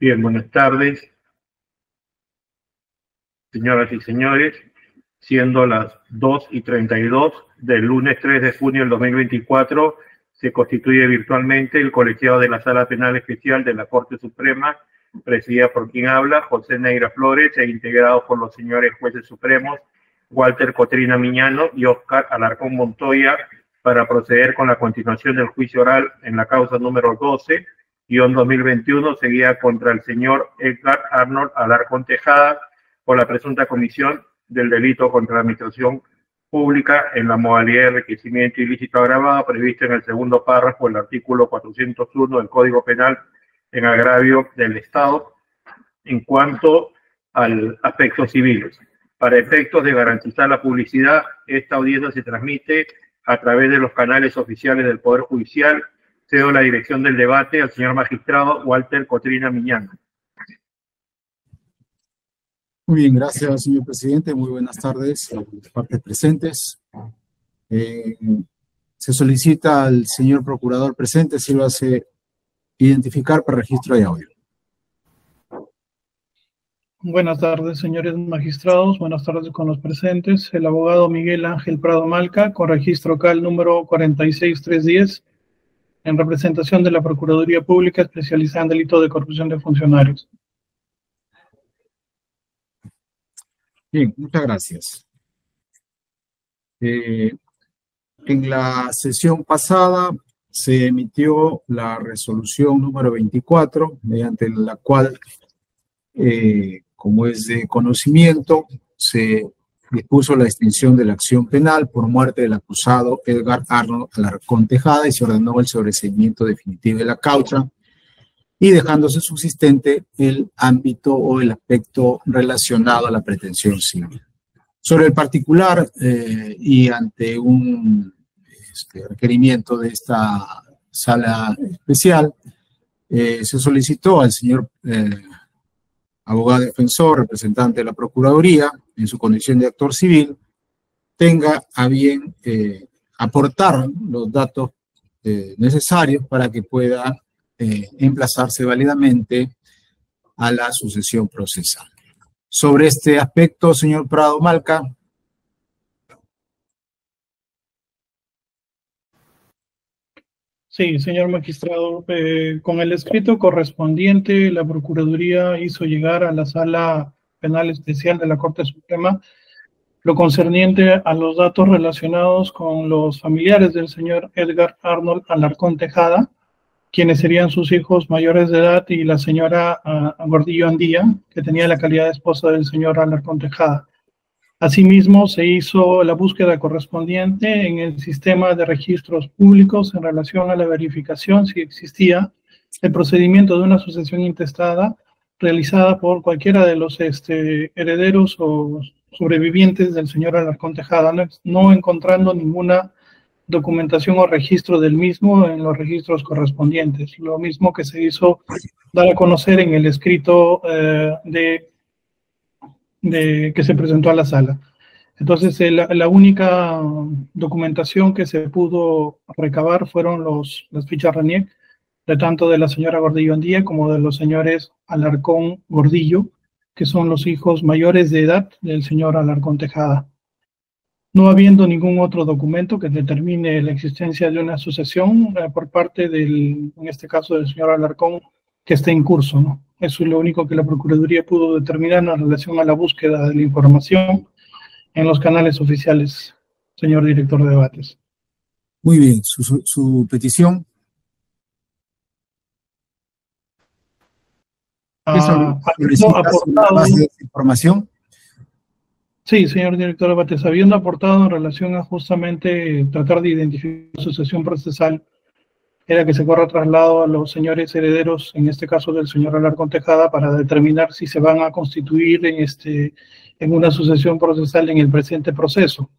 Bien, buenas tardes, señoras y señores, siendo las 2 y 32 del lunes 3 de junio del 2024, se constituye virtualmente el colegiado de la Sala Penal Especial de la Corte Suprema, presidida por quien habla, José Neira Flores, e integrado por los señores jueces supremos, Walter Cotrina Miñano y Oscar Alarcón Montoya, para proceder con la continuación del juicio oral en la causa número 12, guion 2021, seguida contra el señor Edgar Arnold Alarcón Tejada por la presunta comisión del delito contra la administración pública en la modalidad de enriquecimiento ilícito agravado previsto en el segundo párrafo del artículo 401 del Código Penal en agravio del Estado en cuanto al aspecto civil. Para efectos de garantizar la publicidad, esta audiencia se transmite a través de los canales oficiales del Poder Judicial. Cedo la dirección del debate al señor magistrado Walter Cotrina Miñán. Muy bien, gracias, señor presidente. Muy buenas tardes a las partes presentes. Eh, se solicita al señor procurador presente si lo hace identificar para registro de audio. Buenas tardes, señores magistrados. Buenas tardes con los presentes. El abogado Miguel Ángel Prado Malca, con registro CAL número 46310, en representación de la Procuraduría Pública especializada en delito de corrupción de funcionarios. Bien, muchas gracias. Eh, en la sesión pasada se emitió la resolución número 24, mediante la cual eh, como es de conocimiento, se dispuso la extinción de la acción penal por muerte del acusado Edgar Arnold Alarcón Tejada y se ordenó el sobreseimiento definitivo de la causa y dejándose subsistente el ámbito o el aspecto relacionado a la pretensión civil. Sobre el particular eh, y ante un este, requerimiento de esta sala especial, eh, se solicitó al señor eh, abogado defensor, representante de la Procuraduría, en su condición de actor civil, tenga a bien eh, aportar los datos eh, necesarios para que pueda eh, emplazarse válidamente a la sucesión procesal. Sobre este aspecto, señor Prado Malca, Sí, señor magistrado, eh, con el escrito correspondiente, la Procuraduría hizo llegar a la Sala Penal Especial de la Corte Suprema lo concerniente a los datos relacionados con los familiares del señor Edgar Arnold Alarcón Tejada, quienes serían sus hijos mayores de edad, y la señora uh, Gordillo Andía, que tenía la calidad de esposa del señor Alarcón Tejada. Asimismo, se hizo la búsqueda correspondiente en el sistema de registros públicos en relación a la verificación si existía el procedimiento de una sucesión intestada realizada por cualquiera de los este, herederos o sobrevivientes del señor Alarcón Tejada, no, encontrando ninguna documentación o registro del mismo en los registros correspondientes. Lo mismo que se hizo dar a conocer en el escrito eh, de que se presentó a la sala. Entonces, la, la, única documentación que se pudo recabar fueron los, las fichas RENIEC, de tanto de la señora Gordillo Andía como de los señores Alarcón Gordillo, que son los hijos mayores de edad del señor Alarcón Tejada. No habiendo ningún otro documento que determine la existencia de una sucesión eh, por parte del, en este caso del señor Alarcón, que esté en curso. Eso es lo único que la Procuraduría pudo determinar en relación a la búsqueda de la información en los canales oficiales, señor director de debates. Muy bien, su petición. Ah, aportado, información? Sí, señor director de debates, habiendo aportado en relación a justamente tratar de identificar la sucesión procesal era que se corra traslado a los señores herederos, en este caso del señor Alarcón Tejada, para determinar si se van a constituir en, este, en una sucesión procesal en el presente proceso.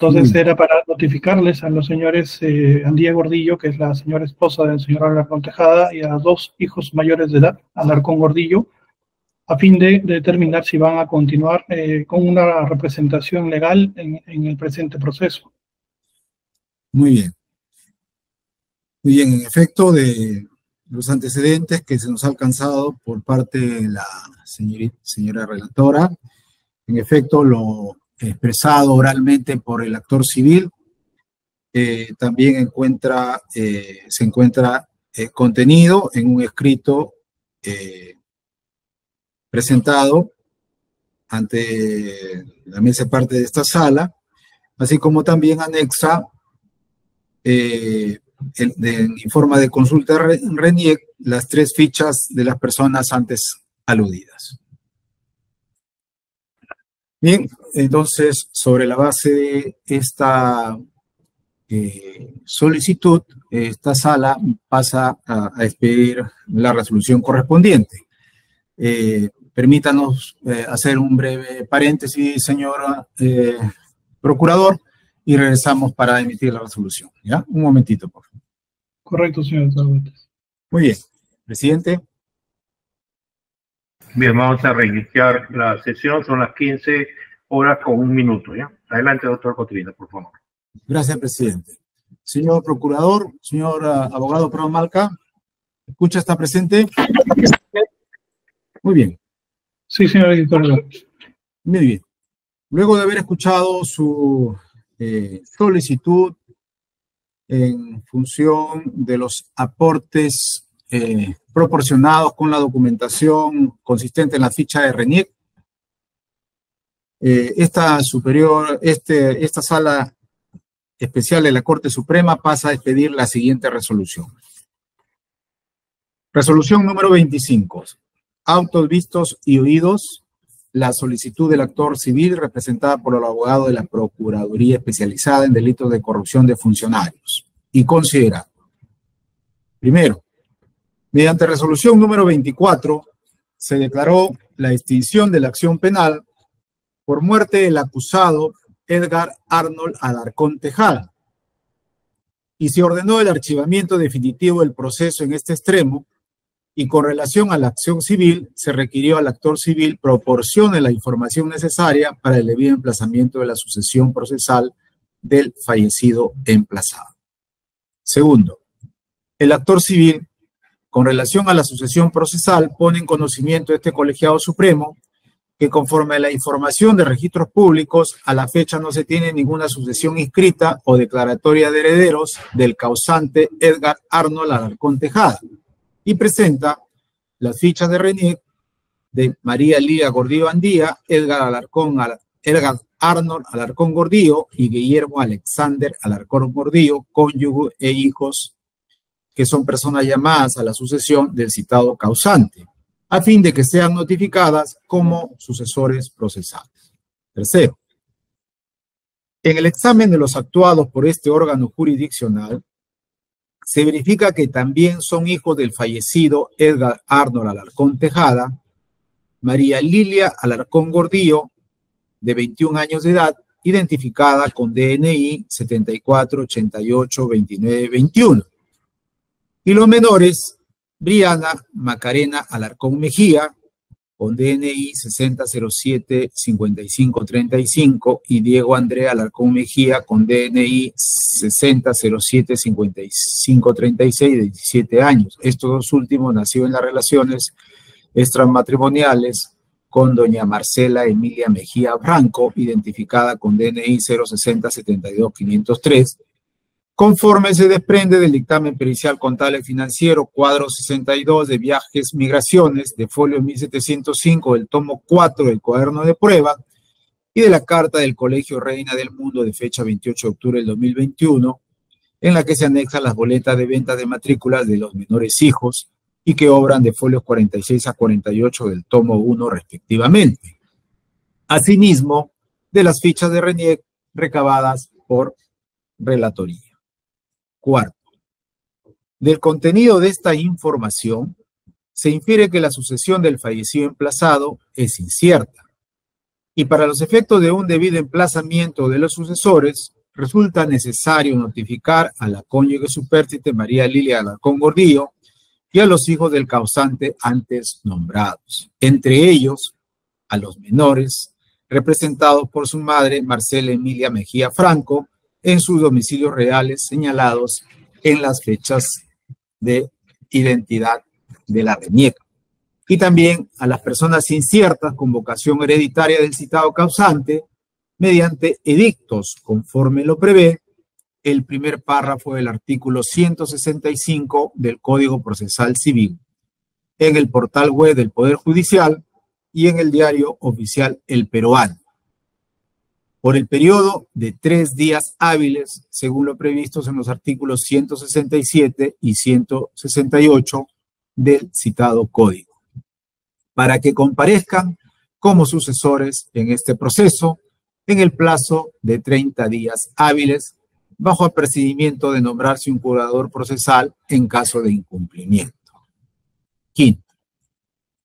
Entonces era para notificarles a los señores eh, Andía Gordillo, que es la señora esposa del señor Alarcón Tejada, y a dos hijos mayores de edad, Alarcón Gordillo, a fin de, de determinar si van a continuar eh, con una representación legal en, en el presente proceso. Muy bien. Muy bien, en efecto, de los antecedentes que se nos ha alcanzado por parte de la señora relatora. En efecto, lo expresado oralmente por el actor civil eh, también encuentra, eh, se encuentra eh, contenido en un escrito presentado ante la mesa parte de esta sala, así como también anexa en, forma de consulta RENIEC las tres fichas de las personas antes aludidas. Bien, entonces, sobre la base de esta eh, solicitud, esta sala pasa a, expedir la resolución correspondiente. Eh, permítanos eh, hacer un breve paréntesis, señor procurador, y regresamos para emitir la resolución. ¿Ya? Un momentito, por favor. Correcto, señor Muy bien. Presidente. Bien, vamos a reiniciar la sesión. Son las 15 horas con un minuto. ¿ya? Adelante, doctor Cotrina, por favor. Gracias, presidente. Señor procurador, señor uh, abogado Pro Malca, ¿escucha está presente? Muy bien. Sí, señor editor. Muy bien. Luego de haber escuchado su eh, solicitud en función de los aportes eh, proporcionados con la documentación consistente en la ficha de RENIEC. Eh, esta superior, este, esta sala especial de la Corte Suprema pasa a expedir la siguiente resolución. Resolución número 25. Autos vistos y oídos la solicitud del actor civil representada por el abogado de la Procuraduría Especializada en Delitos de Corrupción de Funcionarios y considera, primero, mediante resolución número 24, se declaró la extinción de la acción penal por muerte del acusado Edgar Arnold Alarcón Tejada y se ordenó el archivamiento definitivo del proceso en este extremo y con relación a la acción civil, se requirió al actor civil proporcione la información necesaria para el debido emplazamiento de la sucesión procesal del fallecido emplazado. Segundo, el actor civil, con relación a la sucesión procesal, pone en conocimiento este colegiado supremo que conforme a la información de registros públicos, a la fecha no se tiene ninguna sucesión inscrita o declaratoria de herederos del causante Edgar Arnold Alarcón Tejada y presenta las fichas de Renier de María Lilia Gordillo Andía, Edgar Alarcón, Edgar Arnold Alarcón Gordillo y Guillermo Alexander Alarcón Gordillo, cónyuge e hijos que son personas llamadas a la sucesión del citado causante, a fin de que sean notificadas como sucesores procesales. Tercero, en el examen de los actuados por este órgano jurisdiccional, se verifica que también son hijos del fallecido Edgar Arnold Alarcón Tejada, María Lilia Alarcón Gordillo, de 21 años de edad, identificada con DNI 74 88 29 21. Y los menores, Briana Macarena Alarcón Mejía, con DNI 6007-5535 y Diego Andrea Alarcón Mejía con DNI 6007-5536 de 17 años. Estos dos últimos nacieron en las relaciones extramatrimoniales con doña Marcela Emilia Mejía Franco, identificada con DNI 060-72-503 conforme se desprende del dictamen pericial contable financiero cuadro 62 de viajes migraciones de folio 1705 del tomo 4 del cuaderno de prueba y de la carta del Colegio Reina del Mundo de fecha 28 de octubre del 2021 en la que se anexan las boletas de venta de matrículas de los menores hijos y que obran de folios 46 a 48 del tomo 1 respectivamente. Asimismo, de las fichas de RENIEC recabadas por relatoría. Cuarto, del contenido de esta información se infiere que la sucesión del fallecido emplazado es incierta y para los efectos de un debido emplazamiento de los sucesores resulta necesario notificar a la cónyuge supérstite María Lilia Alarcón Gordillo y a los hijos del causante antes nombrados, entre ellos a los menores, representados por su madre Marcela Emilia Mejía Franco, en sus domicilios reales señalados en las fechas de identidad de la renieca. Y también a las personas inciertas con vocación hereditaria del citado causante mediante edictos, conforme lo prevé el primer párrafo del artículo 165 del Código Procesal Civil, en el portal web del Poder Judicial y en el diario oficial El Peruano, por el periodo de tres días hábiles, según lo previsto en los artículos 167 y 168 del citado Código, para que comparezcan como sucesores en este proceso en el plazo de 30 días hábiles, bajo apercibimiento de nombrarse un curador procesal en caso de incumplimiento. Quinto,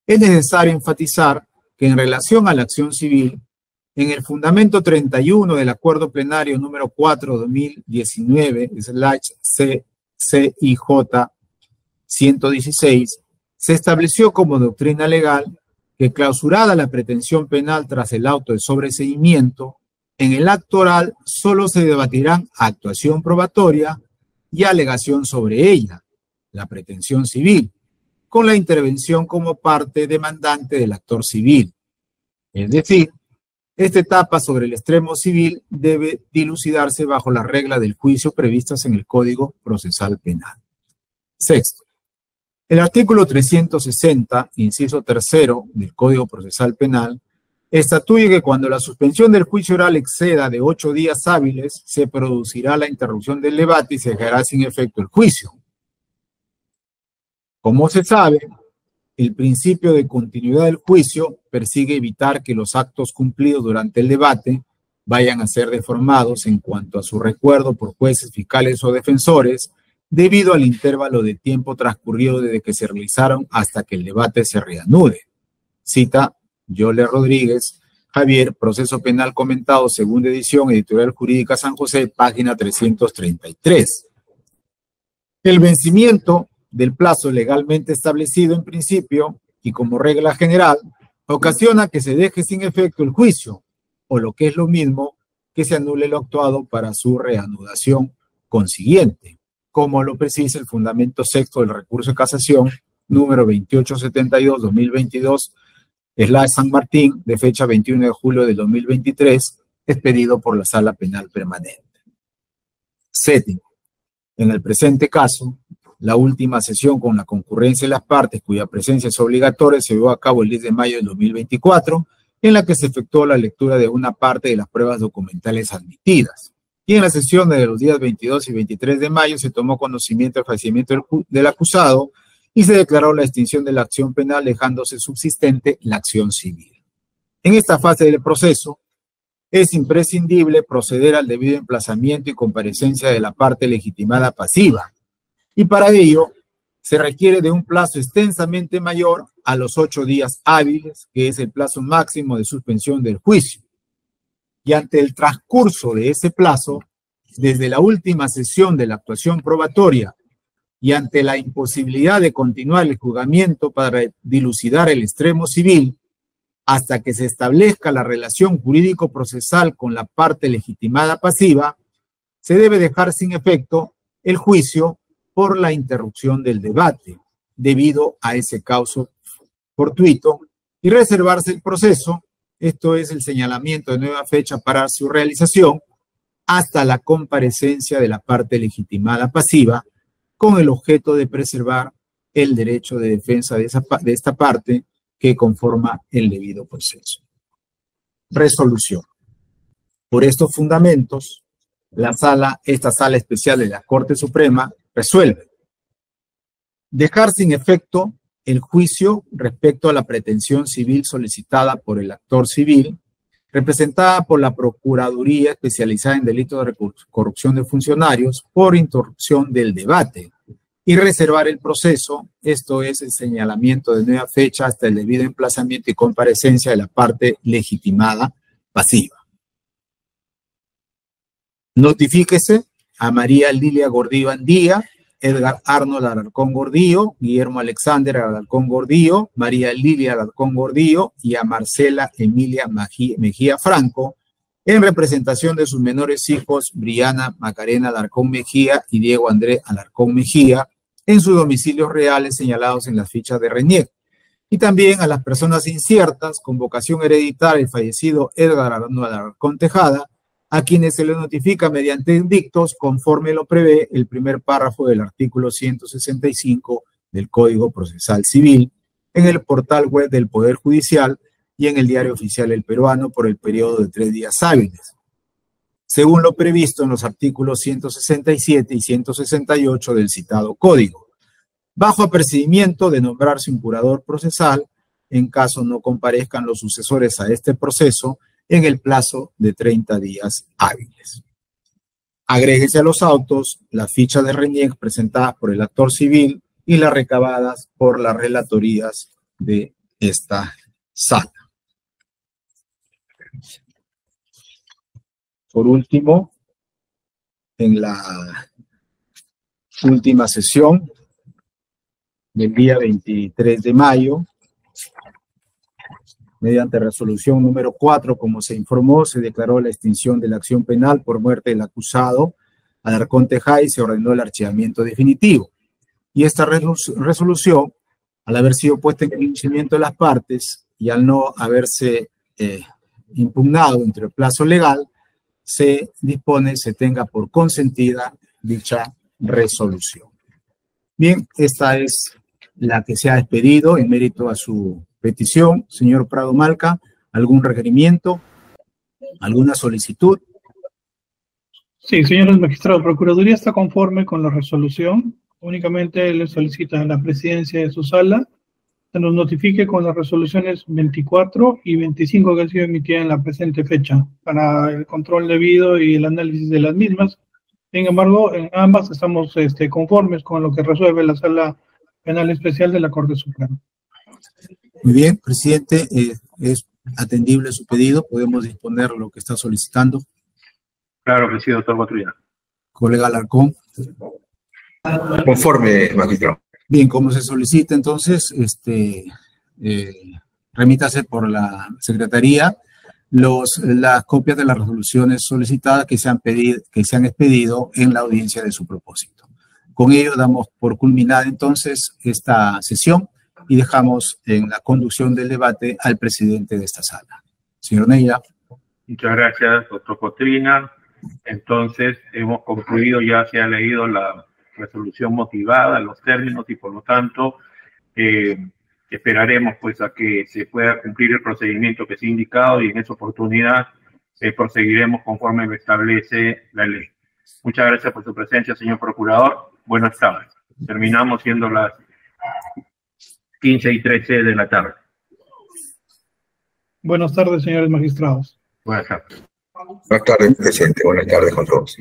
es necesario enfatizar que en relación a la acción civil, en el fundamento 31 del acuerdo plenario número 4 2019, slash CIJ 116, se estableció como doctrina legal que clausurada la pretensión penal tras el auto de sobreseimiento, en el acto oral solo se debatirán actuación probatoria y alegación sobre ella, la pretensión civil, con la intervención como parte demandante del actor civil. Es decir, esta etapa sobre el extremo civil debe dilucidarse bajo la regla del juicio previstas en el Código Procesal Penal. Sexto, el artículo 360, inciso tercero del Código Procesal Penal, estatuye que cuando la suspensión del juicio oral exceda de ocho días hábiles, se producirá la interrupción del debate y se dejará sin efecto el juicio. Como se sabe, el principio de continuidad del juicio persigue evitar que los actos cumplidos durante el debate vayan a ser deformados en cuanto a su recuerdo por jueces, fiscales o defensores debido al intervalo de tiempo transcurrido desde que se realizaron hasta que el debate se reanude. Cita Yole Rodríguez, Javier, proceso penal comentado, segunda edición, editorial jurídica San José, página 333. El vencimiento del plazo legalmente establecido en principio y como regla general ocasiona que se deje sin efecto el juicio, o lo que es lo mismo, que se anule lo actuado para su reanudación consiguiente como lo precisa el fundamento sexto del recurso de casación número 2872-2022, la San Martín, de fecha 21 de julio de 2023, expedido por la Sala Penal Permanente. Séptimo, en el presente caso, la última sesión con la concurrencia de las partes, cuya presencia es obligatoria, se llevó a cabo el 10 de mayo de 2024, en la que se efectuó la lectura de una parte de las pruebas documentales admitidas. Y en la sesión de los días 22 y 23 de mayo se tomó conocimiento del fallecimiento del, acusado y se declaró la extinción de la acción penal dejándose subsistente la acción civil. En esta fase del proceso, es imprescindible proceder al debido emplazamiento y comparecencia de la parte legitimada pasiva. Y para ello, se requiere de un plazo extensamente mayor a los ocho días hábiles, que es el plazo máximo de suspensión del juicio. Y ante el transcurso de ese plazo, desde la última sesión de la actuación probatoria y ante la imposibilidad de continuar el juzgamiento para dilucidar el extremo civil, hasta que se establezca la relación jurídico-procesal con la parte legitimada pasiva, se debe dejar sin efecto el juicio por la interrupción del debate debido a ese causo fortuito y reservarse el proceso esto es el señalamiento de nueva fecha para su realización hasta la comparecencia de la parte legitimada pasiva con el objeto de preservar el derecho de defensa de, de esta parte que conforma el debido proceso. Resolución. Por estos fundamentos, la sala, esta sala especial de la Corte Suprema resuelve dejar sin efecto el juicio respecto a la pretensión civil solicitada por el actor civil, representada por la Procuraduría especializada en delitos de corrupción de funcionarios por interrupción del debate y reservar el proceso, esto es el señalamiento de nueva fecha hasta el debido emplazamiento y comparecencia de la parte legitimada pasiva. Notifíquese a María Lilia Gordillo Andía, Edgar Arnold Alarcón Gordillo, Guillermo Alexander Alarcón Gordillo, María Lilia Alarcón Gordillo y a Marcela Emilia Mejía Franco, en representación de sus menores hijos, Briana Macarena Alarcón Mejía y Diego André Alarcón Mejía, en sus domicilios reales señalados en las fichas de RENIEC, y también a las personas inciertas con vocación hereditaria el fallecido Edgar Alarcón Tejada, a quienes se le notifica mediante dictos conforme lo prevé el primer párrafo del artículo 165 del Código Procesal Civil en el portal web del Poder Judicial y en el Diario Oficial El Peruano por el periodo de tres días hábiles, según lo previsto en los artículos 167 y 168 del citado Código, bajo apercibimiento de nombrarse un curador procesal en caso no comparezcan los sucesores a este proceso en el plazo de 30 días hábiles. Agréguese a los autos la ficha de RENIEC presentada por el actor civil y las recabadas por las relatorías de esta sala. Por último, en la última sesión del día 23 de mayo, mediante resolución número 4, como se informó, se declaró la extinción de la acción penal por muerte del acusado Alarcón Tejá y se ordenó el archivamiento definitivo. Y esta resolución, al haber sido puesta en conocimiento de las partes y al no haberse eh, impugnado entre el plazo legal, se dispone, se tenga por consentida dicha resolución. Bien, esta es la que se ha expedido en mérito a su petición. Señor Prado Malca, ¿algún requerimiento? ¿Alguna solicitud? Sí, señores magistrados, Procuraduría está conforme con la resolución únicamente le solicita a la presidencia de su sala se nos notifique con las resoluciones 24 y 25 que han sido emitidas en la presente fecha para el control debido y el análisis de las mismas. Sin embargo, en ambas estamos este, conformes con lo que resuelve la sala penal especial de la Corte Suprema. Muy bien, presidente, eh, es atendible su pedido, podemos disponer lo que está solicitando. Claro que sí, doctor Batrilla. Colega Alarcón. Conforme, magistrado. Bien, como se solicita entonces, este, eh, remítase por la Secretaría los, las copias de las resoluciones solicitadas que se, han pedido, que se han expedido en la audiencia de su propósito. Con ello damos por culminada entonces esta sesión y dejamos en la conducción del debate al presidente de esta sala. Señor Neira. Muchas gracias, doctor Cotrina. Entonces, hemos concluido, ya se ha leído la resolución motivada, los términos y por lo tanto eh, esperaremos pues a que se pueda cumplir el procedimiento que se ha indicado y en esa oportunidad eh, proseguiremos conforme lo establece la ley. Muchas gracias por su presencia, señor procurador. Buenas tardes. Terminamos siendo las 15 y 13 de la tarde. Buenas tardes, señores magistrados. Buenas tardes. Buenas tardes, presidente. Buenas tardes con todos.